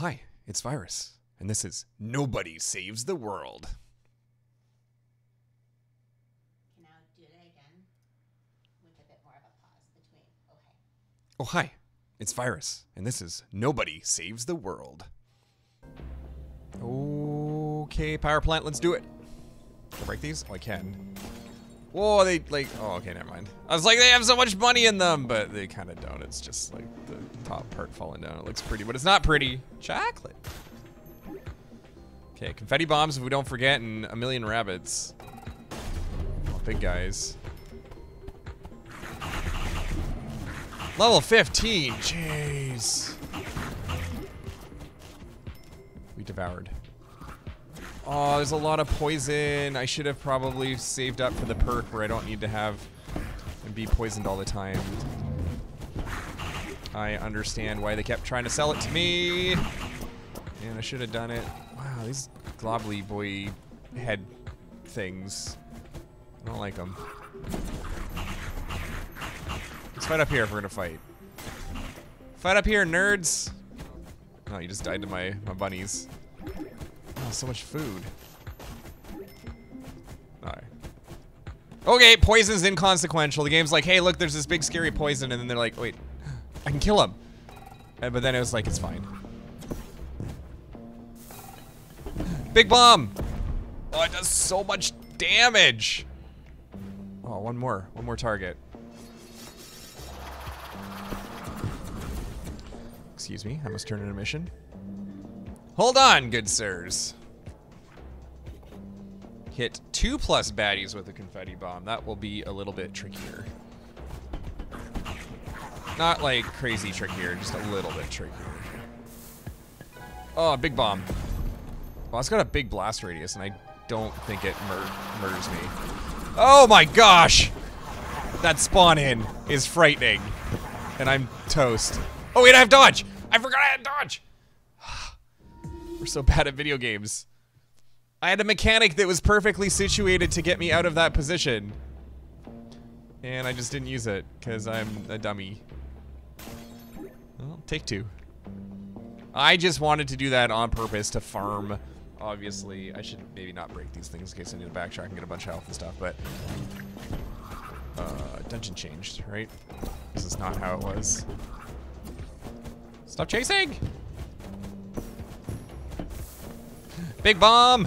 hi, it's Virus, and this is Nobody Saves the World. Can now do it again with a bit more of a pause between. Okay. Oh, hi, it's Virus, and this is Nobody Saves the World. Okay, power plant, let's do it. Can I break these? Oh, I can. Whoa, they like, oh, okay, never mind. I was like, they have so much money in them, but they kind of don't. It's just like the part falling down. It looks pretty, but it's not pretty. Chocolate. Okay, confetti bombs if we don't forget, and a million rabbits. Oh, big guys. Level 15, jeez. We devoured. Oh, there's a lot of poison. I should have probably saved up for the perk where I don't need to have and be poisoned all the time. I understand why they kept trying to sell it to me. And I should have done it. Wow, these globly boy head things. I don't like them. Let's fight up here if we're gonna fight. Fight up here, nerds! Oh, you just died to my, my bunnies. Oh, so much food. Alright. Okay, poison's inconsequential. The game's like, hey, look, there's this big scary poison, and then they're like, wait, I can kill him. But then it was like, it's fine. Big bomb! Oh, it does so much damage! Oh, one more. One more target. Excuse me, I must turn in a mission. Hold on, good sirs. Hit two plus baddies with a confetti bomb. That will be a little bit trickier. Not like crazy trickier, just a little bit trickier. Oh, big bomb. Well, it's got a big blast radius, and I don't think it mur murders me. Oh my gosh! That spawn in is frightening. And I'm toast. Oh wait, I have dodge! I forgot I had dodge! We're so bad at video games. I had a mechanic that was perfectly situated to get me out of that position. And I just didn't use it, because I'm a dummy. Take two. I just wanted to do that on purpose to farm. Obviously, I should maybe not break these things in case I need to backtrack and get a bunch of health and stuff, but... Uh, dungeon changed, right? This is not how it was. Stop chasing! Big bomb!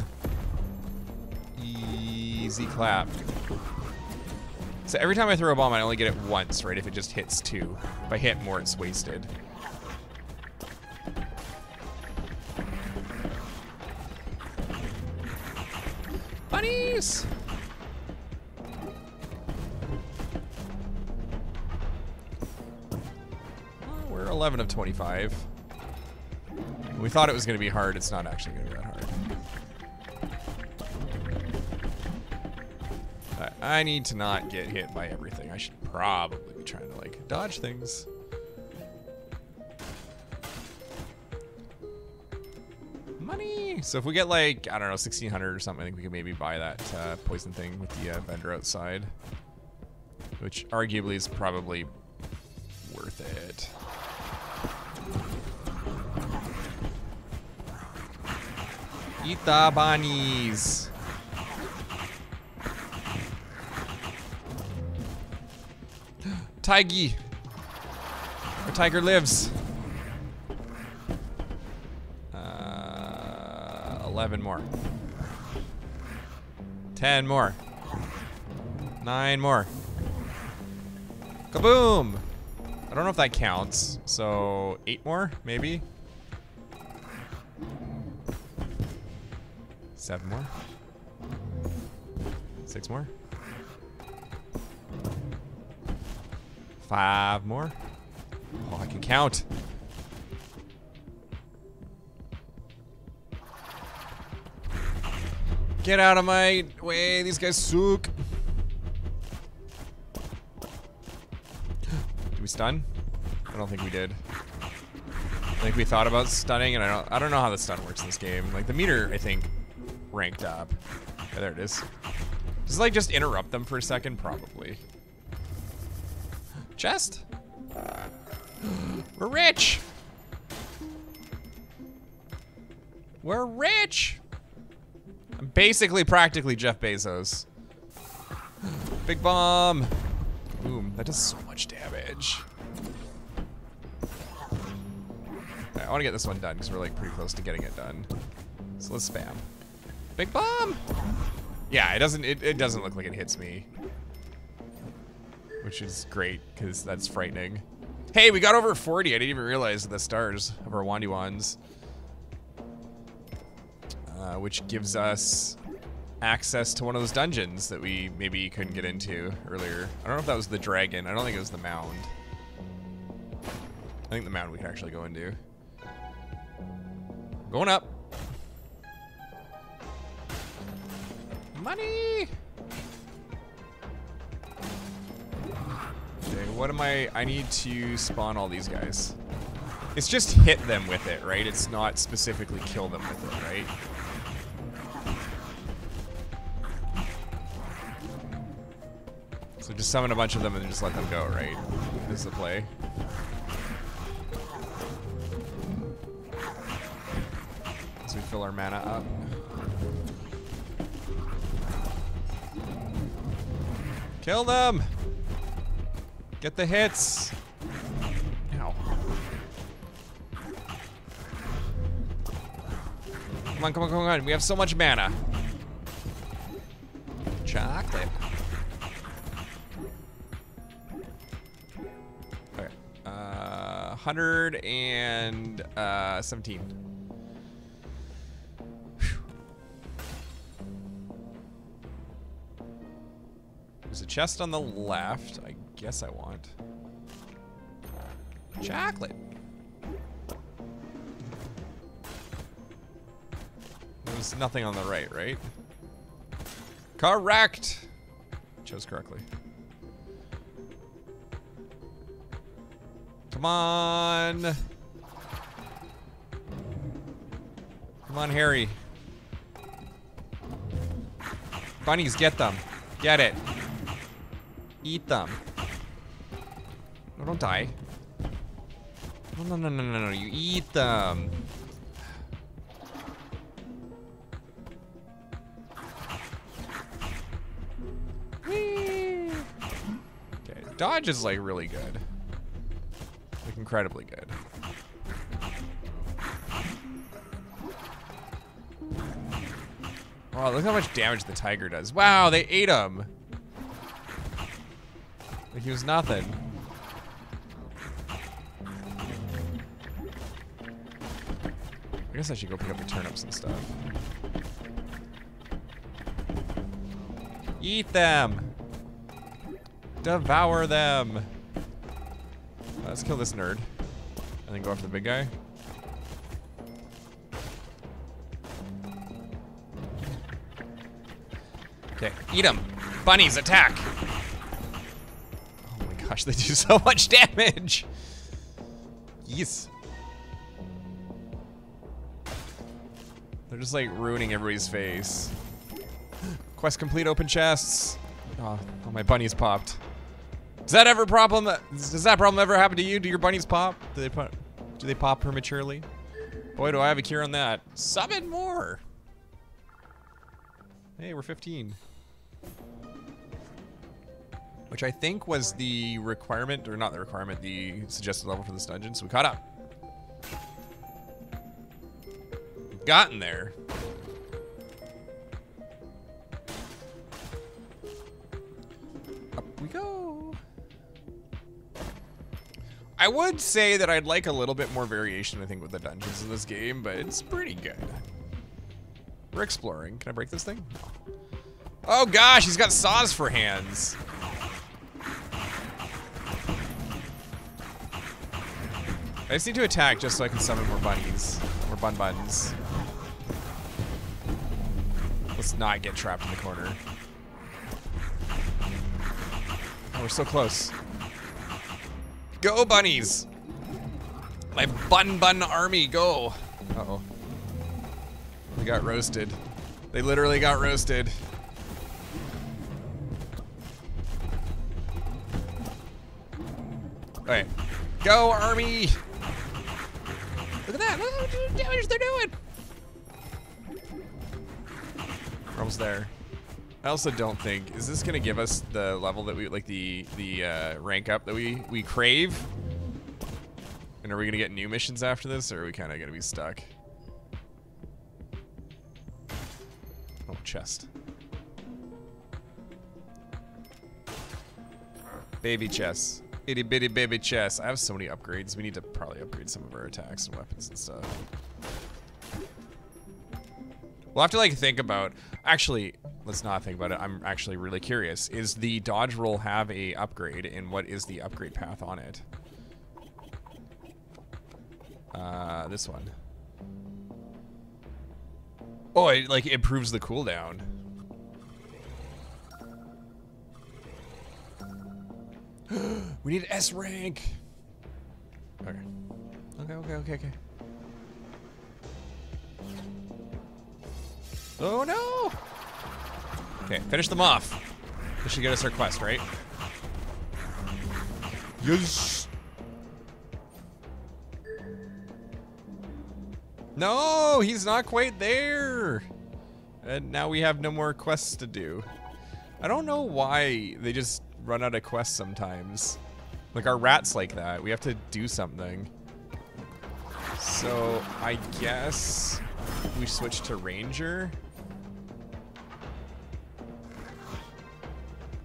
Easy clap. So every time I throw a bomb, I only get it once, right? If it just hits two. If I hit more, it's wasted. Well, we're 11 of 25. We thought it was going to be hard. It's not actually going to be that hard. I, I need to not get hit by everything. I should probably be trying to, like, dodge things. Money! So if we get, like, I don't know, 1600 or something, I think we could maybe buy that uh, poison thing with the uh, vendor outside. Which arguably is probably worth it. Eat the bunnies. Tiggy. Our tiger lives. 11 more. 10 more. 9 more. Kaboom! I don't know if that counts. So, 8 more, maybe? Seven more. Six more. Five more. Oh, I can count. Get out of my way. These guys suck. Did we stun? I don't think we did. I think we thought about stunning, and I don't. I don't know how the stun works in this game. Like the meter, I think, ranked up. Yeah, there it is. Does like just interrupt them for a second? Probably. Chest? We're rich! We're rich. Basically practically Jeff Bezos. Big bomb. Boom. That does so much damage. I want to get this one done because we're like pretty close to getting it done. So let's spam. Big bomb. Yeah, it doesn't. It, it doesn't look like it hits me, which is great because that's frightening. Hey, we got over 40. I didn't even realize the stars of our Wandy Wands. Uh, which gives us access to one of those dungeons that we maybe couldn't get into earlier. I don't know if that was the dragon. I don't think it was the mound. I think the mound we can actually go into. Going up. Money! Okay, what am I? I need to spawn all these guys. It's just hit them with it, right? It's not specifically kill them with it, right? Just summon a bunch of them and just let them go, right? This is the play. As we fill our mana up. Kill them! Get the hits! Ow. Come on, come on, come on. We have so much mana. 117. Uh, There's a chest on the left. I guess I want chocolate. There's nothing on the right, right? Correct! Chose correctly. Come on! Come on, Harry. Bunnies, get them. Get it. Eat them. No, don't die. No, no, no, no, no, no. You eat them. Whee! Okay, dodge is like really good. Like incredibly good. Wow, look how much damage the tiger does. Wow, they ate him. Like he was nothing. I guess I should go pick up the turnips and stuff. Eat them! Devour them! Let's kill this nerd. And then go after the big guy. Okay, eat him. Bunnies, attack! Oh my gosh, they do so much damage! Yes. They're just like ruining everybody's face. Quest complete, open chests. Oh, oh, my bunnies popped. That ever problem? Does that problem ever happen to you? Do your bunnies pop? Do they pop? Do they pop prematurely? Boy, do I have a cure on that. Summon more. Hey, we're 15. Which I think was the requirement, or not the requirement, the suggested level for this dungeon. So we caught up. Gotten there. I would say that I'd like a little bit more variation, I think, with the dungeons in this game, but it's pretty good. We're exploring. Can I break this thing? Oh gosh, he's got saws for hands. I just need to attack just so I can summon more bunnies. More bun buns. Let's not get trapped in the corner. Oh, we're so close. Go, bunnies! My bun bun army, go! Uh oh We got roasted. They literally got roasted. Alright. Go, army! Look at that! Look how much damage they're doing! We're almost there. I also don't think is this gonna give us the level that we like the the uh, rank up that we we crave. And are we gonna get new missions after this, or are we kind of gonna be stuck? Oh, chest. Baby chess. Itty bitty baby chess. I have so many upgrades. We need to probably upgrade some of our attacks and weapons and stuff. We'll have to like think about. Actually, let's not think about it. I'm actually really curious. Is the dodge roll have a upgrade, and what is the upgrade path on it? Uh, this one. Oh, it like improves the cooldown. we need S rank. Okay. Okay, okay, okay, okay. Oh no! Okay, finish them off. This should get us our quest, right? Yes. No, he's not quite there. And now we have no more quests to do. I don't know why they just run out of quests sometimes. Like our rat's like that. We have to do something. So I guess we switch to ranger.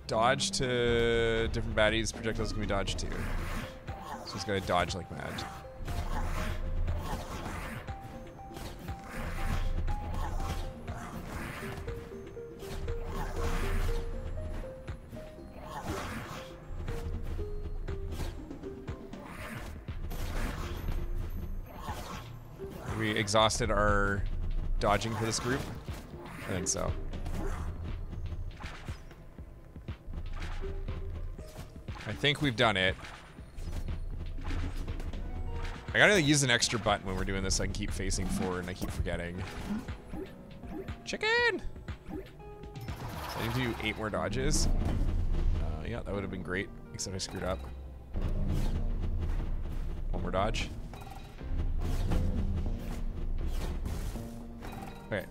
Dodge to different baddies. Projectiles can be dodged too. So he's gonna dodge like mad. We exhausted our dodging for this group? I think so. Think we've done it. I gotta use an extra button when we're doing this so I can keep facing forward and I keep forgetting. Chicken! So I need to do eight more dodges. Uh, yeah, that would have been great, except I screwed up. One more dodge. Okay.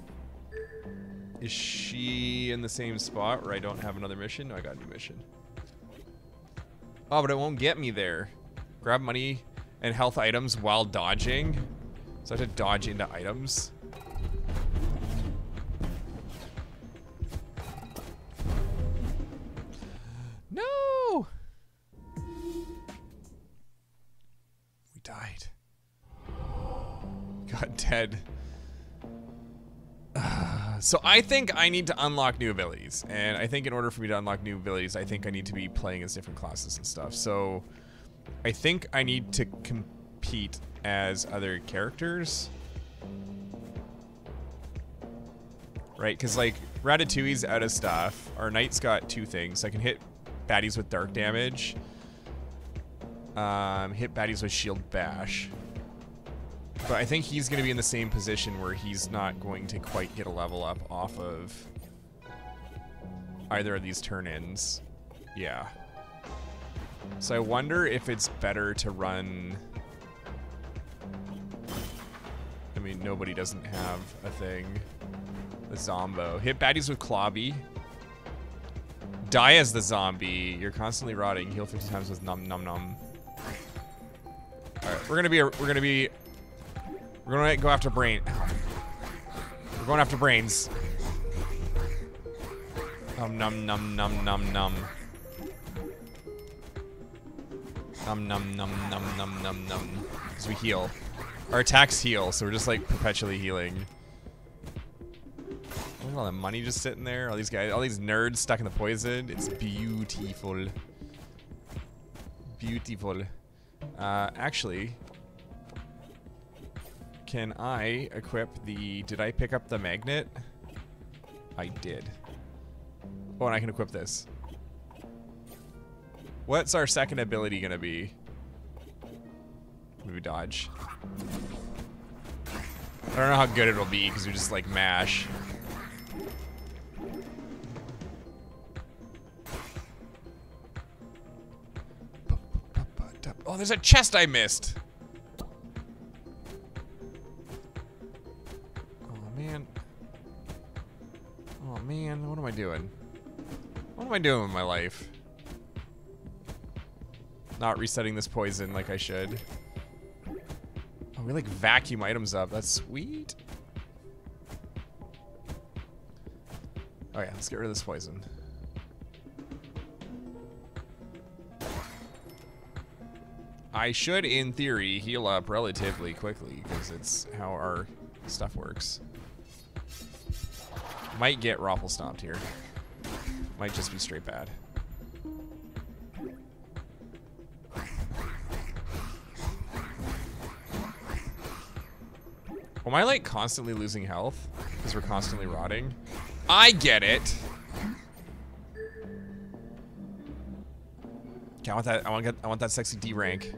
Is she in the same spot where I don't have another mission? No, I got a new mission. Oh, but it won't get me there. Grab money and health items while dodging. So I have to dodge into items. No! We died. Got dead. So I think I need to unlock new abilities. And I think in order for me to unlock new abilities, I think I need to be playing as different classes and stuff. So I think I need to compete as other characters. Right, because like Ratatouille's out of stuff. Our knight's got two things. I can hit baddies with dark damage. Um, hit baddies with shield bash. But I think he's going to be in the same position where he's not going to quite get a level up off of either of these turn-ins. Yeah. So I wonder if it's better to run... I mean, nobody doesn't have a thing. The Zombo. Hit baddies with Klobby. Die as the zombie. You're constantly rotting. Heal 50 times with Num Num Num. Alright, we're gonna be... We're gonna be we're gonna go after brain. We're going after brains. Num num num num num num. Num num num num num num num. Because we heal. Our attacks heal, so we're just like perpetually healing. Look at all the money just sitting there. All these guys, all these nerds stuck in the poison. It's beautiful. Beautiful. Uh, actually, can I equip the... Did I pick up the magnet? I did. Oh, and I can equip this. What's our second ability gonna be? Maybe dodge. I don't know how good it'll be because we just like mash. Oh, there's a chest I missed. Doing? What am I doing with my life? Not resetting this poison like I should. Oh, we like vacuum items up. That's sweet. Oh yeah, let's get rid of this poison. I should, in theory, heal up relatively quickly because it's how our stuff works. Might get Raffle stomped here. Might just be straight bad. Am I like constantly losing health? Because we're constantly rotting? I get it. Okay, I want that. I want. I want that sexy D rank.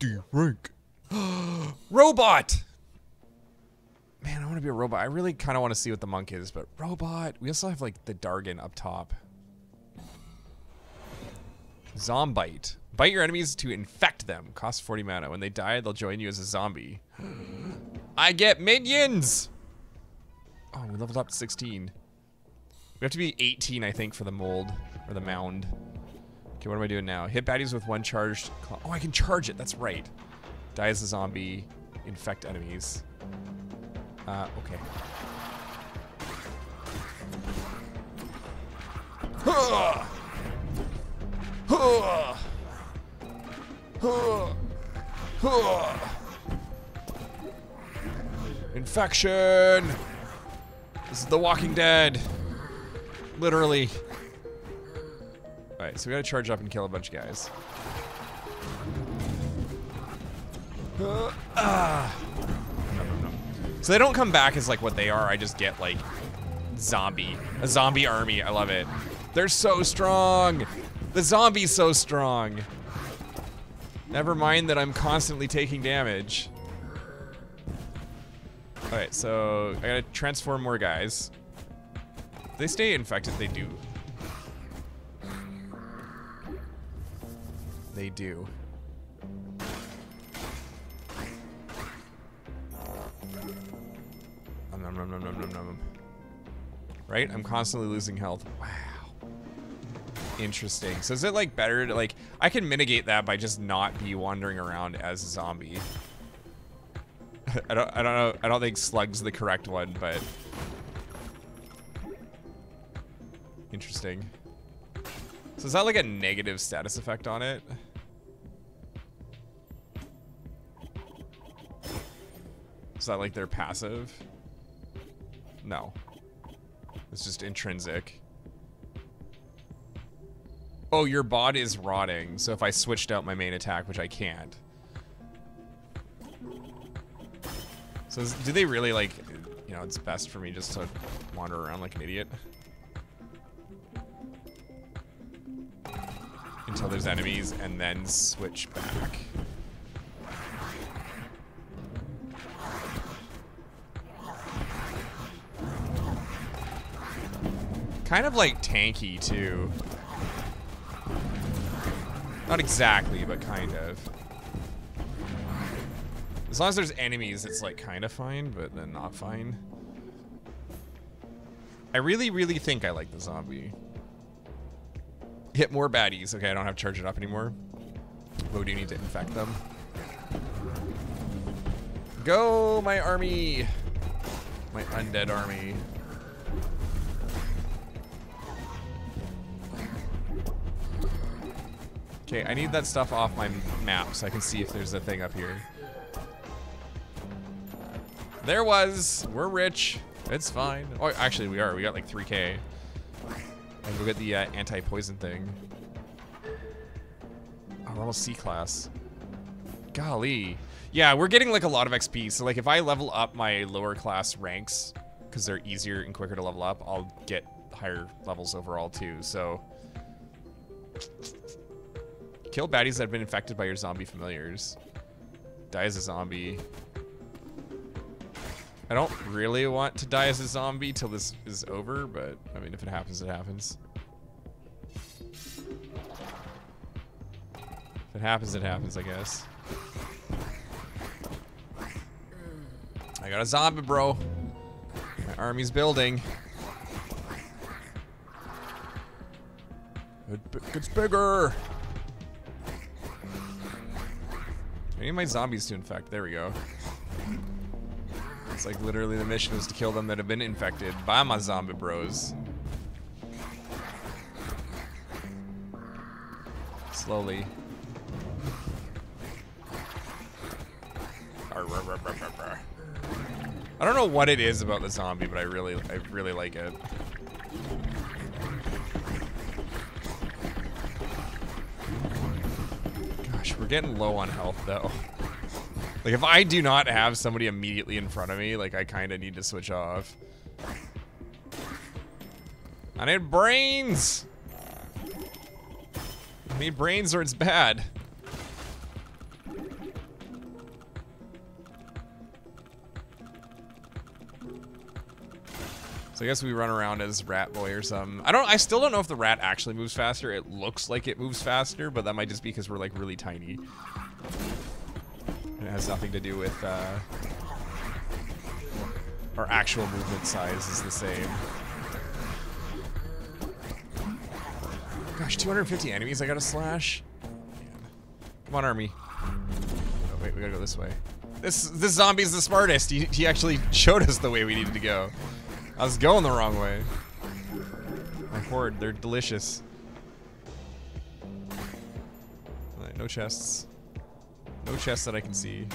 D rank. robot. Man, I want to be a robot. I really kind of want to see what the monk is, but robot. We also have like the Dargon up top. Zombite. Bite your enemies to infect them. Cost 40 mana. When they die, they'll join you as a zombie. I get minions! Oh, we leveled up to 16. We have to be 18, I think, for the mold. Or the mound. Okay, what am I doing now? Hit baddies with one charged... Oh, I can charge it. That's right. Die as a zombie. Infect enemies. Uh, okay. Infection! This is The Walking Dead. Literally. Alright, so we gotta charge up and kill a bunch of guys. Uh, ah. So they don't come back as like what they are, I just get like zombie. A zombie army, I love it. They're so strong! The zombie's so strong. Never mind that I'm constantly taking damage. Alright, so I gotta transform more guys. They stay infected, they do. They do. Nom nom nom nom nom nom. Right? I'm constantly losing health. Wow. Interesting. So is it like better to like I can mitigate that by just not be wandering around as a zombie. I don't I don't know I don't think slug's the correct one, but interesting. So is that like a negative status effect on it? Is that like their passive? No. It's just intrinsic. Oh, your bot is rotting. So if I switched out my main attack, which I can't. So is, do they really like, you know, it's best for me just to wander around like an idiot? Until there's enemies and then switch back. Kind of like tanky too. Not exactly, but kind of. As long as there's enemies, it's like kind of fine, but then not fine. I really, really think I like the zombie. Hit more baddies. Okay, I don't have to charge it up anymore. But we do need to infect them. Go, my army! My undead army. Okay, I need that stuff off my map so I can see if there's a thing up here. There was. We're rich. It's fine. Oh, actually, we are. We got like 3k. And we'll get the uh, anti-poison thing. Oh, we're almost C-class. Golly. Yeah, we're getting like a lot of XP. So like if I level up my lower class ranks, because they're easier and quicker to level up, I'll get higher levels overall too. So kill baddies that have been infected by your zombie familiars. Die as a zombie. I don't really want to die as a zombie till this is over, but I mean, if it happens, it happens. If it happens, it happens, I guess. I got a zombie, bro. My army's building. It gets bigger. Need my zombies to infect. There we go. It's like literally the mission is to kill them that have been infected by my zombie bros. Slowly. I don't know what it is about the zombie, but I really, I really like it. Gosh, we're getting low on health though. Like if I do not have somebody immediately in front of me, like I kind of need to switch off. I need brains. I need brains or it's bad. I guess we run around as Rat Boy or something. I don't. I still don't know if the rat actually moves faster. It looks like it moves faster, but that might just be because we're like really tiny. It has nothing to do with uh, our actual movement size is the same. Gosh, 250 enemies I gotta slash. Come on, army. Oh wait, we gotta go this way. This this zombie's the smartest. He, he actually showed us the way we needed to go. I was going the wrong way. My horde, they're delicious. No chests. No chests that I can see.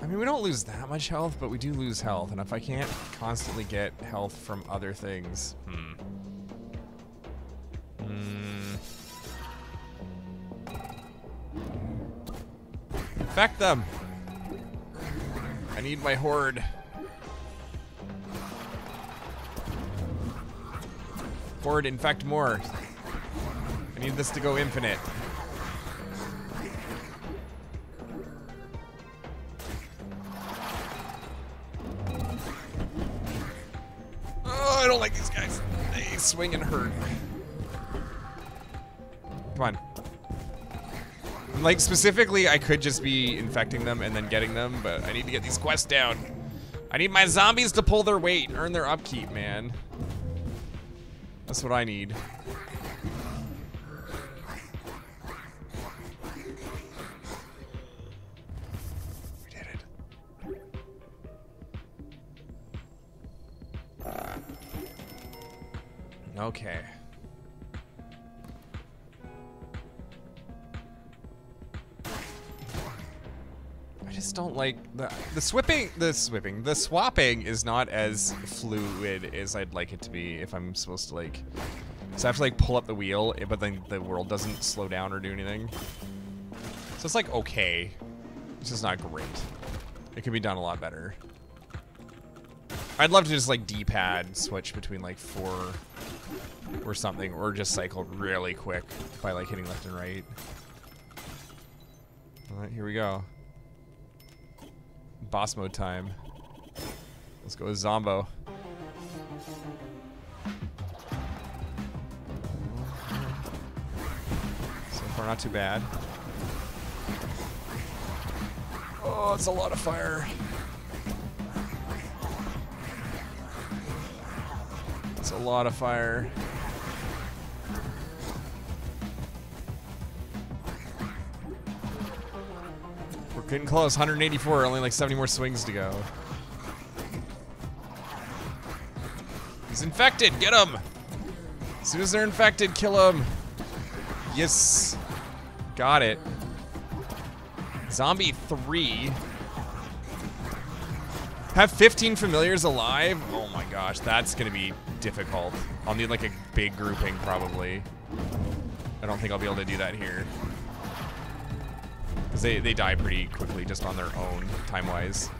I mean, we don't lose that much health, but we do lose health. And if I can't constantly get health from other things, hmm. Hmm. Infect them! I need my horde. Infect more. I need this to go infinite. Oh, I don't like these guys. They swing and hurt. Come on. Like, specifically, I could just be infecting them and then getting them, but I need to get these quests down. I need my zombies to pull their weight, earn their upkeep, man. That's what I need. Just don't like the the swipping the swipping the swapping is not as fluid as I'd like it to be if I'm supposed to like so I have to like pull up the wheel eh, but then the world doesn't slow down or do anything. So it's like okay. It's just not great. It could be done a lot better. I'd love to just like d-pad switch between like four or something or just cycle really quick by like hitting left and right. All right here we go boss mode time. Let's go with Zombo. So far, not too bad. Oh, it's a lot of fire. It's a lot of fire. Getting close. 184. Only like 70 more swings to go. He's infected. Get him. As soon as they're infected, kill him. Yes. Got it. Zombie 3. Have 15 familiars alive? Oh my gosh, that's gonna be difficult. I'll need like a big grouping probably. I don't think I'll be able to do that here. They, they die pretty quickly just on their own, time-wise.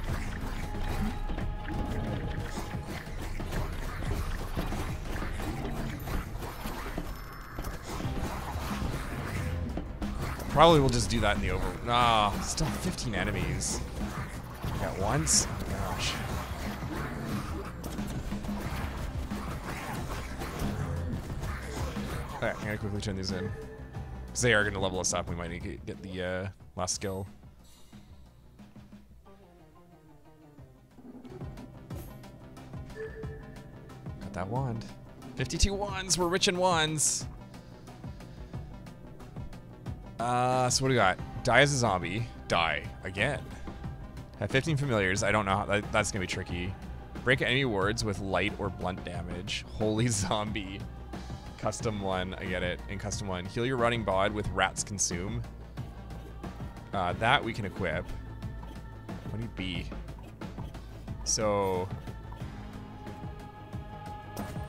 Probably we'll just do that in the over... Ah, oh, still 15 enemies. At once? Gosh. Alright, I'm gonna quickly turn these in. Because they are gonna level us up, we might need to get the, uh, Last skill. got that wand. 52 wands. We're rich in wands. Uh, so what do we got? Die as a zombie. Die again. Have 15 familiars. I don't know how that, that's gonna be tricky. Break enemy wards with light or blunt damage. Holy zombie. Custom one. I get it. In custom one, heal your running bod with rats consume. Uh, that we can equip. What do you be? So,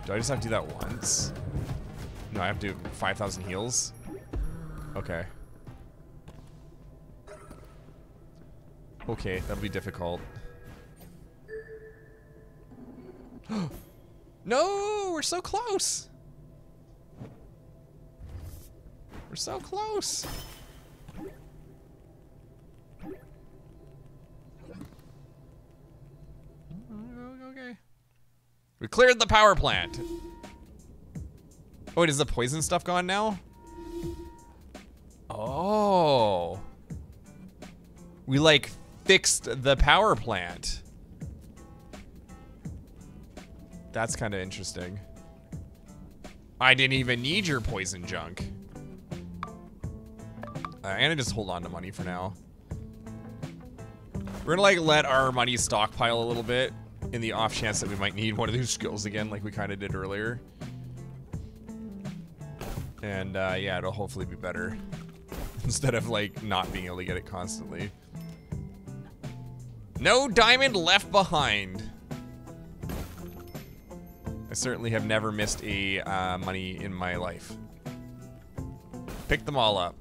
do I just have to do that once? No, I have to do 5,000 heals. Okay. Okay, that'll be difficult. no, we're so close. We're so close. Okay. We cleared the power plant. Oh, wait, is the poison stuff gone now? Oh. We like fixed the power plant. That's kind of interesting. I didn't even need your poison junk. Uh, I'm gonna just hold on to money for now. We're gonna like let our money stockpile a little bit in the off chance that we might need one of those skills again like we kind of did earlier. And uh, yeah, it'll hopefully be better. Instead of like not being able to get it constantly. No diamond left behind. I certainly have never missed a uh, money in my life. Pick them all up.